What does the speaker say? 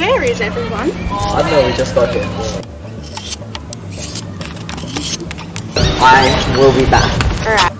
Where is everyone? I don't know, we just got here. I will be back. Alright.